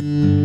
you